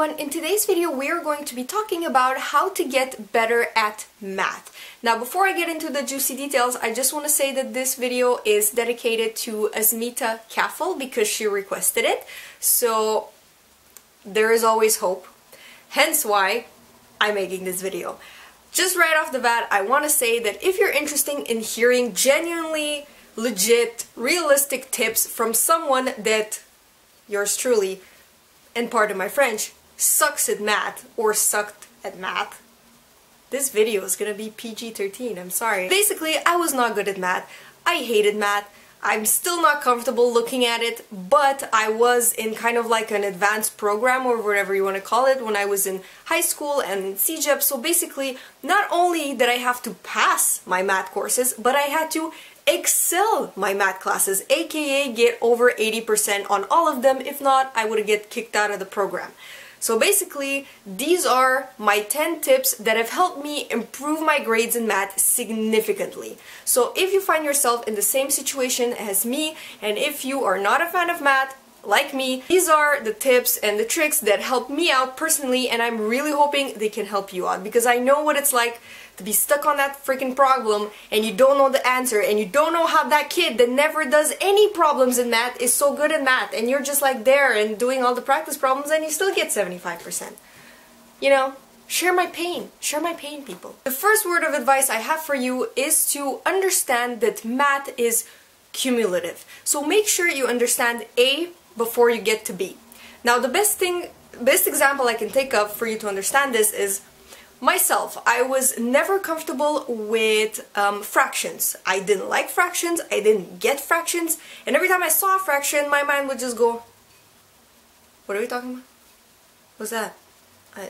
everyone, in today's video we are going to be talking about how to get better at math. Now before I get into the juicy details, I just want to say that this video is dedicated to Asmita Kaffel because she requested it. So there is always hope. Hence why I'm making this video. Just right off the bat, I want to say that if you're interested in hearing genuinely legit, realistic tips from someone that yours truly and pardon my French, sucks at math or sucked at math. This video is gonna be PG-13, I'm sorry. Basically, I was not good at math. I hated math. I'm still not comfortable looking at it, but I was in kind of like an advanced program or whatever you want to call it when I was in high school and CEGEP. So basically, not only did I have to pass my math courses, but I had to excel my math classes, aka get over 80% on all of them. If not, I would get kicked out of the program. So basically, these are my 10 tips that have helped me improve my grades in math significantly. So if you find yourself in the same situation as me, and if you are not a fan of math, like me, these are the tips and the tricks that help me out personally and I'm really hoping they can help you out because I know what it's like to be stuck on that freaking problem and you don't know the answer and you don't know how that kid that never does any problems in math is so good at math and you're just like there and doing all the practice problems and you still get 75%. You know, share my pain. Share my pain, people. The first word of advice I have for you is to understand that math is cumulative. So make sure you understand A before you get to B. Now the best thing, best example I can think of for you to understand this is Myself, I was never comfortable with um, fractions. I didn't like fractions, I didn't get fractions, and every time I saw a fraction, my mind would just go, what are we talking about? What's that? I,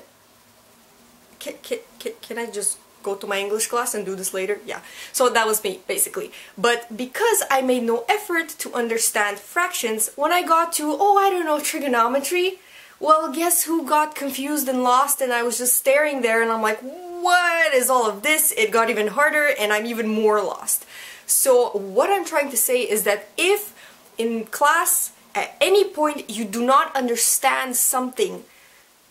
can, can, can, can I just go to my English class and do this later? Yeah. So that was me, basically. But because I made no effort to understand fractions, when I got to, oh, I don't know, trigonometry, well, guess who got confused and lost and I was just staring there and I'm like, what is all of this? It got even harder and I'm even more lost. So what I'm trying to say is that if in class at any point you do not understand something,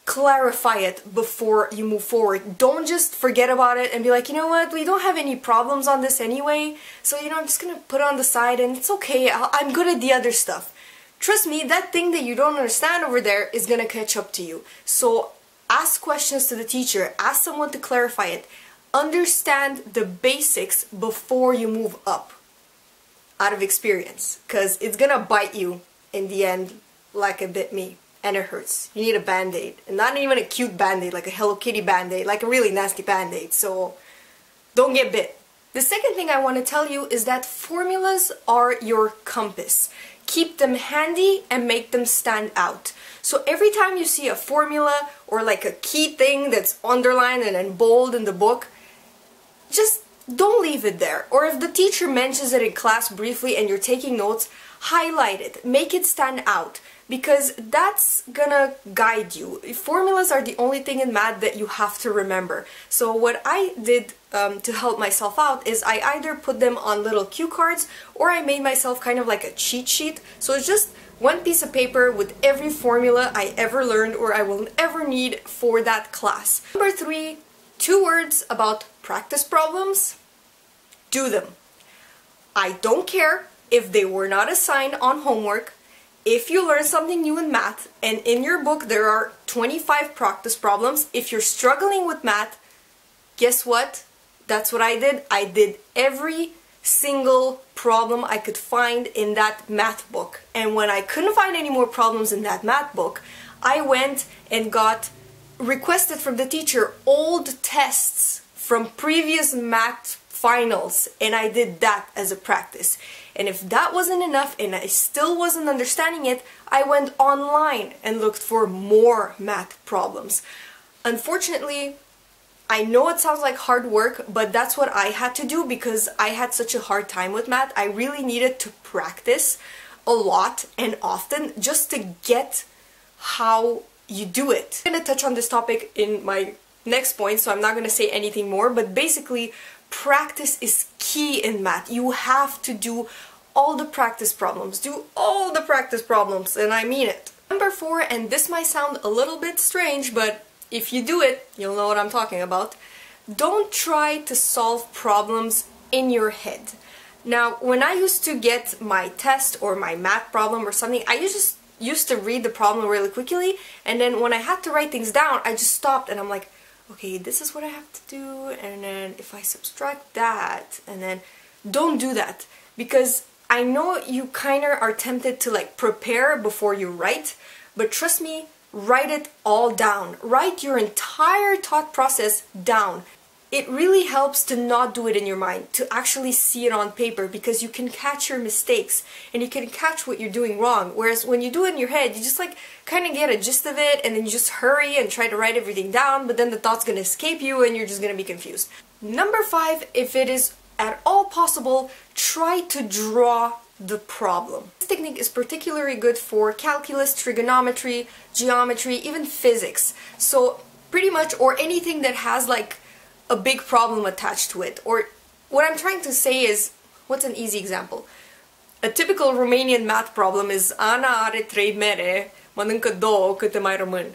clarify it before you move forward. Don't just forget about it and be like, you know what, we don't have any problems on this anyway, so you know, I'm just gonna put it on the side and it's okay, I'm good at the other stuff. Trust me, that thing that you don't understand over there is gonna catch up to you. So ask questions to the teacher, ask someone to clarify it. Understand the basics before you move up out of experience because it's gonna bite you in the end like it bit me and it hurts. You need a band-aid and not even a cute band-aid like a Hello Kitty band-aid like a really nasty band-aid so don't get bit. The second thing I want to tell you is that formulas are your compass keep them handy and make them stand out. So every time you see a formula or like a key thing that's underlined and in bold in the book, just don't leave it there. Or if the teacher mentions it in class briefly and you're taking notes, highlight it, make it stand out because that's gonna guide you. Formulas are the only thing in math that you have to remember. So what I did um, to help myself out is I either put them on little cue cards or I made myself kind of like a cheat sheet. So it's just one piece of paper with every formula I ever learned or I will ever need for that class. Number three, two words about practice problems. Do them. I don't care if they were not assigned on homework if you learn something new in math and in your book there are 25 practice problems, if you're struggling with math, guess what? That's what I did. I did every single problem I could find in that math book. And when I couldn't find any more problems in that math book, I went and got requested from the teacher old tests from previous math finals and I did that as a practice. And if that wasn't enough and I still wasn't understanding it, I went online and looked for more math problems. Unfortunately, I know it sounds like hard work, but that's what I had to do because I had such a hard time with math. I really needed to practice a lot and often just to get how you do it. I'm to touch on this topic in my next point, so I'm not to say anything more, but basically practice is key in math. You have to do all the practice problems. Do all the practice problems, and I mean it. Number four, and this might sound a little bit strange, but if you do it, you'll know what I'm talking about. Don't try to solve problems in your head. Now, when I used to get my test or my math problem or something, I just used to read the problem really quickly, and then when I had to write things down, I just stopped and I'm like, okay, this is what I have to do, and then if I subtract that, and then don't do that because I know you kind of are tempted to like prepare before you write, but trust me, write it all down. Write your entire thought process down. It really helps to not do it in your mind, to actually see it on paper because you can catch your mistakes and you can catch what you're doing wrong. Whereas when you do it in your head, you just like kind of get a gist of it and then you just hurry and try to write everything down, but then the thought's gonna escape you and you're just gonna be confused. Number five, if it is at all possible, try to draw the problem. This technique is particularly good for calculus, trigonometry, geometry, even physics. So pretty much, or anything that has like a big problem attached to it. Or what I'm trying to say is, what's an easy example? A typical Romanian math problem is Ana are trei mere, mănâncă două câte mai rămân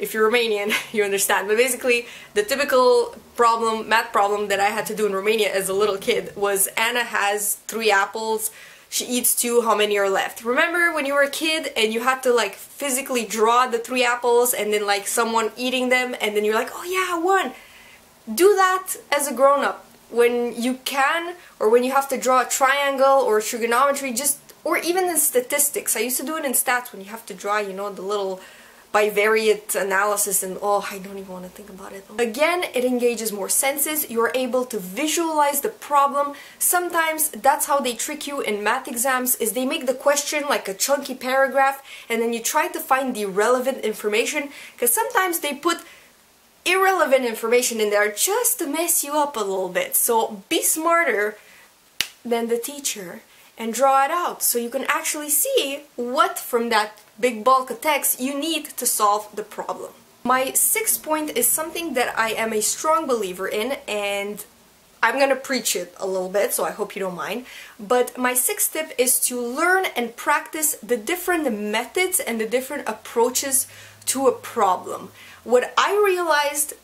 if you're Romanian, you understand. But basically, the typical problem, math problem that I had to do in Romania as a little kid was Anna has three apples, she eats two, how many are left? Remember when you were a kid and you had to like physically draw the three apples and then like someone eating them and then you're like, oh yeah, one. Do that as a grown-up. When you can or when you have to draw a triangle or trigonometry, just or even in statistics. I used to do it in stats when you have to draw, you know, the little bivariate analysis and oh I don't even want to think about it. Again it engages more senses, you're able to visualize the problem. Sometimes that's how they trick you in math exams is they make the question like a chunky paragraph and then you try to find the relevant information because sometimes they put irrelevant information in there just to mess you up a little bit. So be smarter than the teacher and draw it out so you can actually see what from that big bulk of text you need to solve the problem. My sixth point is something that I am a strong believer in and I'm gonna preach it a little bit, so I hope you don't mind. But my sixth tip is to learn and practice the different methods and the different approaches to a problem. What I realized,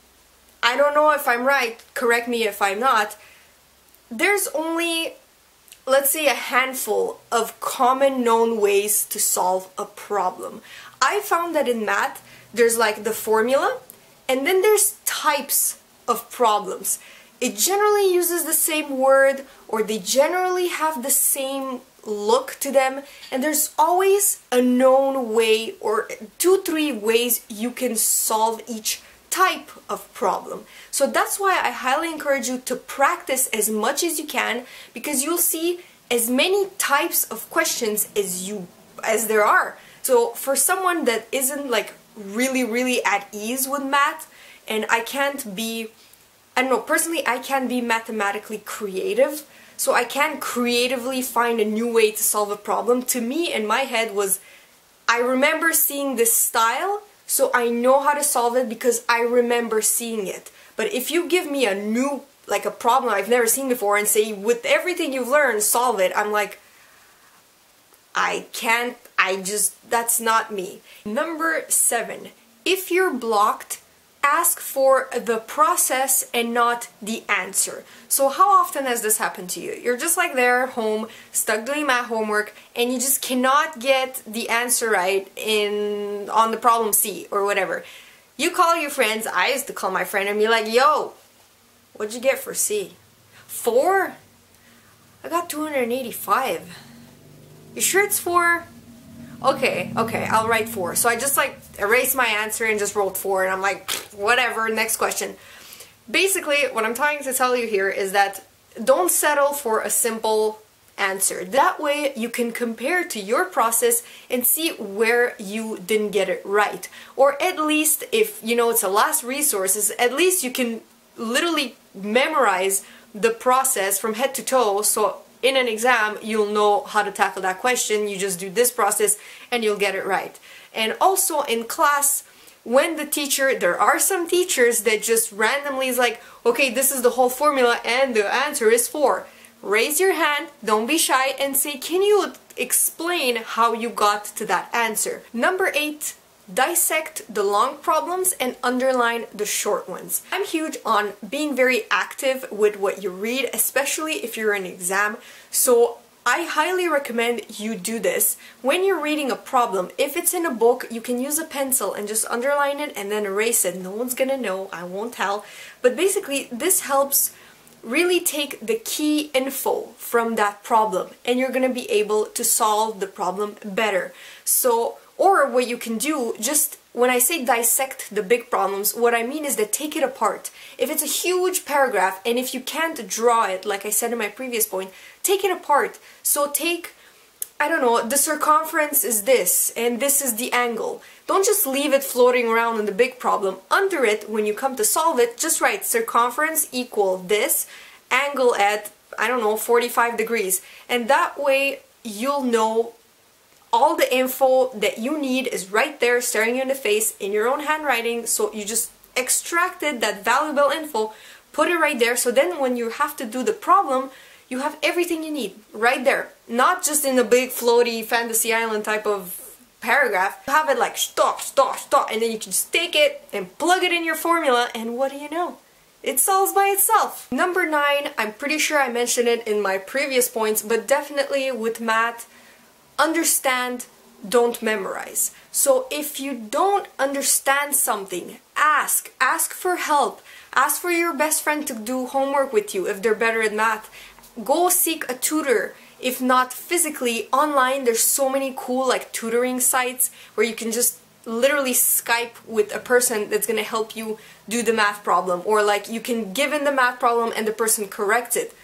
I don't know if I'm right, correct me if I'm not, there's only let's say a handful of common known ways to solve a problem. I found that in math there's like the formula and then there's types of problems. It generally uses the same word or they generally have the same look to them and there's always a known way or two three ways you can solve each type of problem. So that's why I highly encourage you to practice as much as you can because you'll see as many types of questions as you as there are. So for someone that isn't like really really at ease with math and I can't be I don't know, personally I can't be mathematically creative. So I can't creatively find a new way to solve a problem. To me in my head was I remember seeing this style so I know how to solve it because I remember seeing it. But if you give me a new, like a problem I've never seen before and say, with everything you've learned, solve it, I'm like, I can't, I just, that's not me. Number seven, if you're blocked, ask for the process and not the answer. So how often has this happened to you? You're just like there at home, stuck doing math homework, and you just cannot get the answer right in on the problem C or whatever. You call your friends, I used to call my friend and be like, yo, what'd you get for C? Four? I got 285. You sure it's four? Okay, okay, I'll write four. So I just like erased my answer and just wrote four and I'm like, whatever, next question. Basically, what I'm trying to tell you here is that don't settle for a simple answer. That way you can compare to your process and see where you didn't get it right. Or at least if you know it's a last resources, at least you can literally memorize the process from head to toe so in an exam, you'll know how to tackle that question. You just do this process and you'll get it right. And also in class, when the teacher, there are some teachers that just randomly is like, okay, this is the whole formula and the answer is 4. Raise your hand, don't be shy, and say, can you explain how you got to that answer. Number eight, dissect the long problems and underline the short ones. I'm huge on being very active with what you read, especially if you're in an exam. So I highly recommend you do this. When you're reading a problem, if it's in a book, you can use a pencil and just underline it and then erase it. No one's gonna know, I won't tell. But basically, this helps really take the key info from that problem and you're gonna be able to solve the problem better. So, or what you can do, just when I say dissect the big problems, what I mean is that take it apart. If it's a huge paragraph and if you can't draw it, like I said in my previous point, take it apart. So take, I don't know, the circumference is this and this is the angle. Don't just leave it floating around in the big problem. Under it, when you come to solve it, just write circumference equal this, angle at, I don't know, 45 degrees. And that way you'll know all the info that you need is right there staring you in the face in your own handwriting. So you just extracted that valuable info put it right there. So then when you have to do the problem you have everything you need right there. Not just in a big floaty fantasy island type of paragraph. You have it like stop stop stop and then you can just take it and plug it in your formula and what do you know? It solves by itself. Number nine, I'm pretty sure I mentioned it in my previous points, but definitely with math, understand, don't memorize. So if you don't understand something, ask. Ask for help. Ask for your best friend to do homework with you if they're better at math. Go seek a tutor. If not physically, online there's so many cool like tutoring sites where you can just literally Skype with a person that's gonna help you do the math problem or like you can give in the math problem and the person corrects it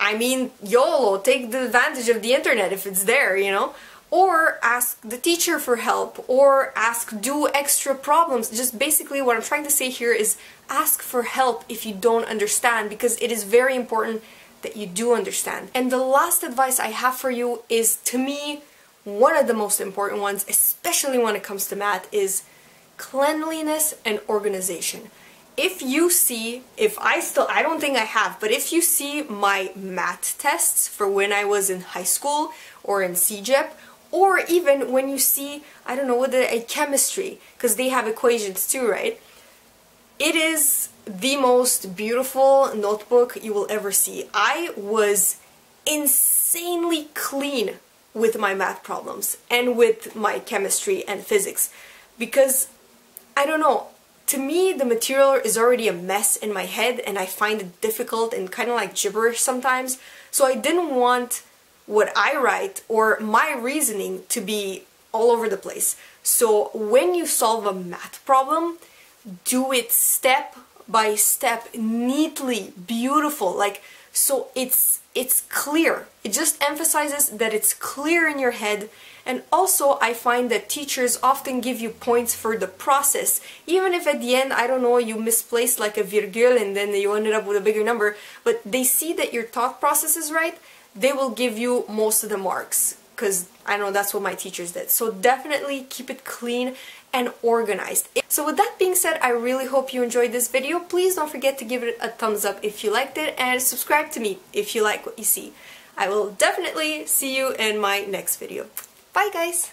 I mean, YOLO, take the advantage of the internet if it's there, you know? Or ask the teacher for help, or ask, do extra problems. Just basically what I'm trying to say here is ask for help if you don't understand, because it is very important that you do understand. And the last advice I have for you is, to me, one of the most important ones, especially when it comes to math, is cleanliness and organization if you see, if I still, I don't think I have, but if you see my math tests for when I was in high school or in CEGEP, or even when you see, I don't know, what a chemistry, because they have equations too, right? It is the most beautiful notebook you will ever see. I was insanely clean with my math problems and with my chemistry and physics because I don't know, to me, the material is already a mess in my head and I find it difficult and kind of like gibberish sometimes. So I didn't want what I write or my reasoning to be all over the place. So when you solve a math problem, do it step by step, neatly, beautiful, like so it's it's clear. It just emphasizes that it's clear in your head and also I find that teachers often give you points for the process even if at the end I don't know you misplaced like a virgule and then you ended up with a bigger number but they see that your thought process is right they will give you most of the marks because I know that's what my teachers did. So definitely keep it clean and organized. So with that being said, I really hope you enjoyed this video. Please don't forget to give it a thumbs up if you liked it and subscribe to me if you like what you see. I will definitely see you in my next video. Bye guys!